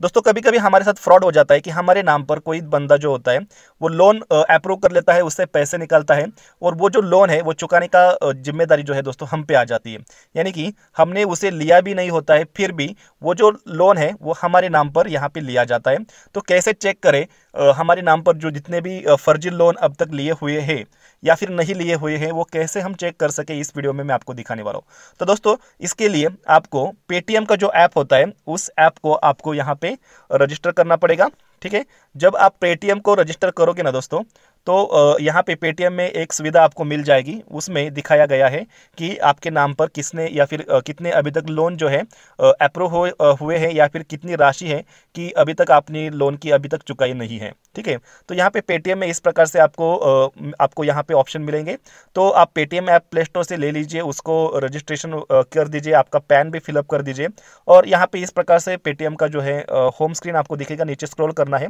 दोस्तों कभी कभी हमारे साथ फ्रॉड हो जाता है कि हमारे नाम पर कोई बंदा जो होता है, वो लोन अप्रूव कर लेता है, उससे पैसे निकालता है और वो जो लोन है, वो चुकाने का ज़िम्मेदारी जो है दोस्तों, हम पे आ जाती है। यानी कि हमने उसे लिया भी नहीं होता है, फिर भी वो जो लोन है, वो हमारे नाम पर यहाँ पर लिया जाता है। तो कैसे चेक करें? हमारे नाम पर जो जितने भी फर्जी लोन अब तक लिए हुए हैं या फिर नहीं लिए हुए हैं, वो कैसे हम चेक कर सके इस वीडियो में मैं आपको दिखाने वाला हूँ। तो दोस्तों, इसके लिए आपको पेटीएम का जो ऐप होता है, उस ऐप को आपको यहाँ पे रजिस्टर करना पड़ेगा। ठीक है? जब आप पेटीएम को रजिस्टर करोगे ना दोस्तों तो यहाँ पे पेटीएम में एक सुविधा आपको मिल जाएगी। उसमें दिखाया गया है कि आपके नाम पर किसने या फिर कितने अभी तक लोन जो है अप्रूव हो हुए हैं या फिर कितनी राशि है कि अभी तक आपने लोन की अभी तक चुकाई नहीं है। ठीक है? तो यहाँ पे पेटीएम में इस प्रकार से आपको आपको यहाँ पे ऑप्शन मिलेंगे। तो आप पेटीएम ऐप प्ले स्टोर से ले लीजिए, उसको रजिस्ट्रेशन कर दीजिए, आपका पैन भी फिलअप कर दीजिए। और यहाँ पर इस प्रकार से पेटीएम का जो है होम स्क्रीन आपको दिखेगा। नीचे स्क्रॉल करना है।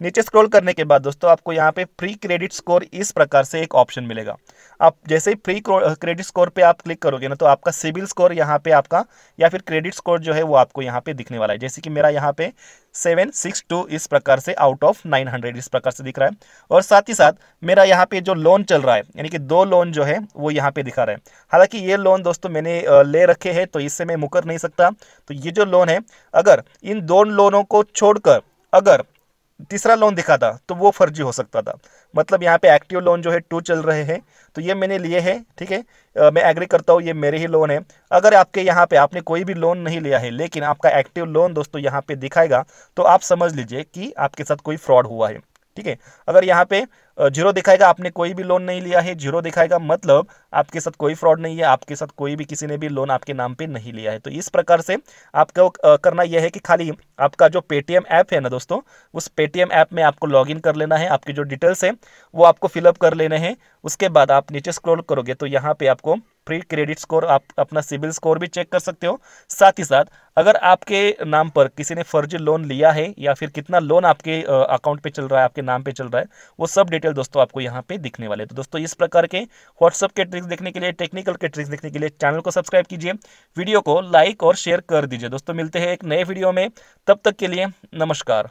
नीचे स्क्रॉल करने के बाद दोस्तों, आपको यहाँ पे फ्री क्रेडिट स्कोर इस प्रकार से एक ऑप्शन मिलेगा। आप जैसे ही फ्री क्रेडिट स्कोर पे आप क्लिक करोगे ना तो आपका सिविल स्कोर यहाँ पे आपका, या फिर क्रेडिट स्कोर जो है वो आपको यहाँ पे दिखने वाला है। जैसे कि मेरा यहाँ पे सेवन सिक्स टू इस प्रकार से आउट ऑफ़ नाइन हंड्रेड इस प्रकार से दिख रहा है। और साथ ही साथ मेरा यहाँ पे जो लोन चल रहा है, यानी कि दो लोन जो है, वो यहाँ पे दिखा रहा है। हालाँकि ये लोन दोस्तों मैंने ले रखे हैं तो इससे मैं मुकर नहीं सकता। तो ये जो लोन है, अगर इन दो लोनों को छोड़कर अगर तीसरा लोन दिखा था तो वो फर्जी हो सकता था। मतलब यहाँ पे एक्टिव लोन जो है टू चल रहे हैं। तो ये मैंने लिए हैं, ठीक है? मैं एग्री करता हूँ, ये मेरे ही लोन है। अगर आपके यहाँ पे आपने कोई भी लोन नहीं लिया है, लेकिन आपका एक्टिव लोन दोस्तों यहाँ पे दिखाएगा तो आप समझ लीजिए कि आपके साथ कोई फ्रॉड हुआ है। ठीक है? अगर यहाँ पे ज़ीरो दिखाएगा, आपने कोई भी लोन नहीं लिया है, ज़ीरो दिखाएगा मतलब आपके साथ कोई फ्रॉड नहीं है, आपके साथ कोई भी किसी ने भी लोन आपके नाम पे नहीं लिया है। तो इस प्रकार से आपको करना यह है कि खाली आपका जो पेटीएम ऐप है ना दोस्तों, उस पेटीएम ऐप में आपको लॉगिन कर लेना है, आपकी जो डिटेल्स है, वो आपको फिलअप कर लेने हैं, उसके बाद आप नीचे स्क्रॉल करोगे तो यहाँ पे आपको फ्री क्रेडिट स्कोर आप अपना सिविल स्कोर भी चेक कर सकते हो। साथ ही साथ, अगर आपके नाम पर किसी ने फर्जी लोन लिया है या फिर कितना लोन आपके अकाउंट पे चल रहा है, आपके नाम पे चल रहा है, वो सब डिटेल दोस्तों आपको यहाँ पे दिखने वाले तो दोस्तों, इस प्रकार के व्हाट्सअप के ट्रिक्स देखने के लिए टेक्निकल के ट्रिक्स देखने के लिए चैनल को सब्सक्राइब कीजिए। वीडियो को लाइक और शेयर कर दीजिए। दोस्तों, मिलते हैं एक नए वीडियो में। तब तक के लिए नमस्कार।